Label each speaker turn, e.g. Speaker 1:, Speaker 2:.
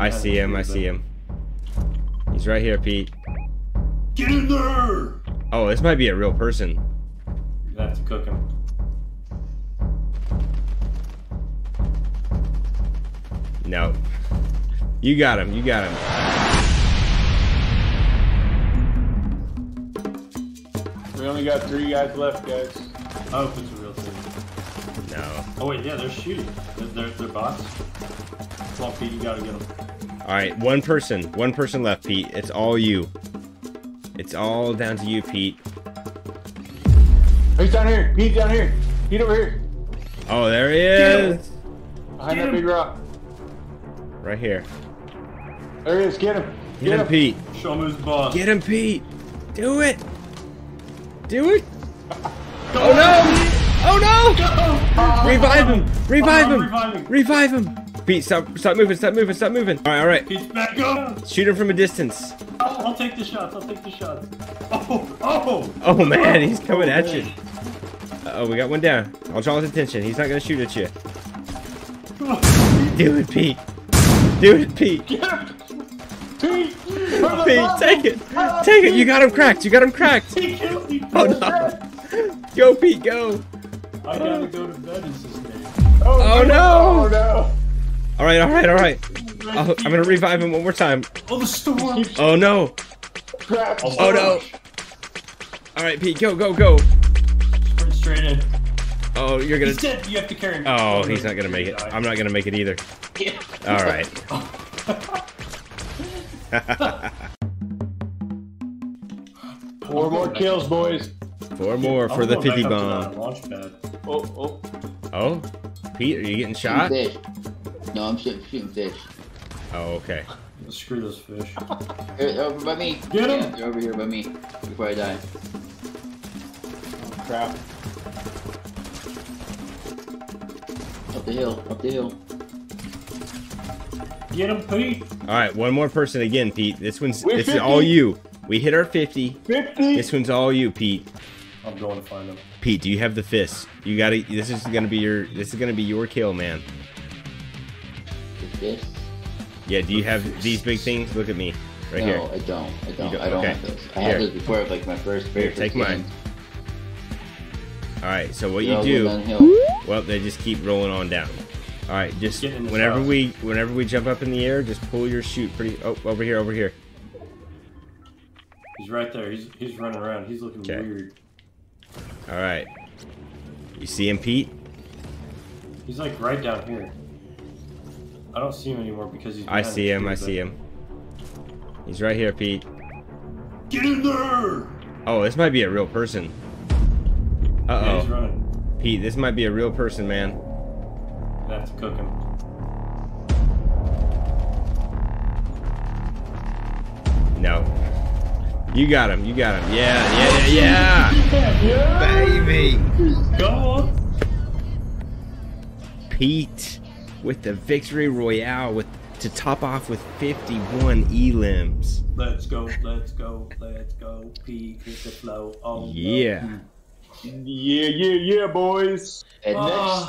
Speaker 1: I see him. I see him. He's right here, Pete.
Speaker 2: Get in there!
Speaker 1: Oh, this might be a real person.
Speaker 2: You have to cook him.
Speaker 1: No. You got him. You got him.
Speaker 3: We only got three guys left, guys.
Speaker 2: I hope it's a real thing.
Speaker 1: No.
Speaker 2: Oh wait, yeah, they're shooting. They're, they're, they're bots. Come on, Pete, you gotta get them.
Speaker 1: All right, one person. One person left, Pete. It's all you. It's all down to you, Pete.
Speaker 3: He's down here. He's down here. He's over here.
Speaker 1: Oh, there he is.
Speaker 3: Behind
Speaker 2: Get
Speaker 3: that
Speaker 2: him.
Speaker 3: big rock.
Speaker 1: Right here.
Speaker 3: There he is. Get him.
Speaker 1: Get him, Pete.
Speaker 2: Show him who's the boss.
Speaker 1: Get him, Pete. Do it. Do it. Oh no! Oh no!
Speaker 2: Go!
Speaker 1: Revive him! Revive
Speaker 2: I'm
Speaker 1: him!
Speaker 2: reviving.
Speaker 1: Revive him! Pete, stop! Stop moving! Stop moving! Stop moving! All right, all right.
Speaker 2: Pete's back up!
Speaker 1: Shoot him from a distance.
Speaker 2: Oh, I'll take the shots, I'll take the shots. Oh, oh!
Speaker 1: Oh man, he's coming
Speaker 2: Oh,
Speaker 1: at
Speaker 2: man.
Speaker 1: you. Uh oh, we got one down. I'll draw his attention. He's not gonna shoot at you. Do it, Pete. Do it, Pete.
Speaker 3: Pete.
Speaker 1: Pete, take it. Take it. You got him cracked. You got him cracked.
Speaker 2: He killed me!
Speaker 1: Oh no. Go, Pete. Go.
Speaker 2: I gotta go to bed, is his name.
Speaker 1: Oh, no.
Speaker 3: Oh no.
Speaker 1: All right. All right. All right. Oh, I'm gonna revive him one more time.
Speaker 2: Oh, the storm!
Speaker 1: Oh no.
Speaker 3: Crap.
Speaker 1: Oh no. All right, Pete. Go. Go. Go.
Speaker 2: Sprint straight in.
Speaker 1: Oh, you're gonna.
Speaker 2: He's dead, you have to carry him.
Speaker 1: Oh, he's not gonna make it. I'm not gonna make it either. All right.
Speaker 3: Four more kills, boys.
Speaker 1: Four more for the
Speaker 2: going back
Speaker 1: pippy
Speaker 2: up to
Speaker 1: bomb.
Speaker 2: that Launch pad.
Speaker 3: Oh, oh.
Speaker 1: Oh, Pete, are you getting shot?
Speaker 4: Shooting fish. No, I'm shooting, shooting fish.
Speaker 1: Oh, okay.
Speaker 2: Screw those fish.
Speaker 4: They're over oh, by me.
Speaker 2: Get 'em.
Speaker 4: Yeah, they're over here by me before I die.
Speaker 3: Oh, crap.
Speaker 4: Up the hill, up the hill.
Speaker 2: Get him, Pete!
Speaker 1: All right, one more person again, Pete. This one's
Speaker 3: We're
Speaker 1: this is all you. We hit our 50.
Speaker 3: 50.
Speaker 1: This one's all you, Pete.
Speaker 2: I'm going to find him.
Speaker 1: Pete, do you have the fist? You got to This is gonna be your. This is gonna be your kill, man.
Speaker 4: The fish.
Speaker 1: Yeah. Do you have these big things? Look at me, right
Speaker 4: no,
Speaker 1: here.
Speaker 4: I don't. I don't.
Speaker 1: don't-
Speaker 4: I don't
Speaker 1: okay.
Speaker 4: have those. I
Speaker 1: Here.
Speaker 4: had those before, like my first, very
Speaker 1: Here,
Speaker 4: first
Speaker 1: take mine. All right. So what
Speaker 4: They're
Speaker 1: you
Speaker 4: all
Speaker 1: do? Well, they just keep rolling on down. All right. Just
Speaker 2: Get in this
Speaker 1: whenever
Speaker 2: house.
Speaker 1: we whenever we jump up in the air, just pull your chute pretty. Oh, over here, over here.
Speaker 2: He's right there. He's he's running around. He's looking
Speaker 1: Okay.
Speaker 2: weird.
Speaker 1: All right. You see him, Pete?
Speaker 2: He's like right down here. I don't see him anymore because he's.
Speaker 1: I see
Speaker 2: the
Speaker 1: him. I
Speaker 2: tree,
Speaker 1: see him. He's right here, Pete.
Speaker 2: Get in there!
Speaker 1: Oh, this might be a real person. Uh
Speaker 2: Yeah, he's
Speaker 1: oh,
Speaker 2: running.
Speaker 1: Pete, this might be a real person, man.
Speaker 2: I have to cook him.
Speaker 1: No. You got him. You got him. Yeah, yeah, yeah,
Speaker 2: Yeah,
Speaker 1: yeah. Baby.
Speaker 2: Go on.
Speaker 1: Pete with the victory royale with to top off with 51 elims.
Speaker 2: Let's go. Let's go. Let's go. Pete with the flow. Oh, no.
Speaker 1: Yeah.
Speaker 3: Yeah, yeah, yeah, boys.
Speaker 4: And next
Speaker 2: Ah.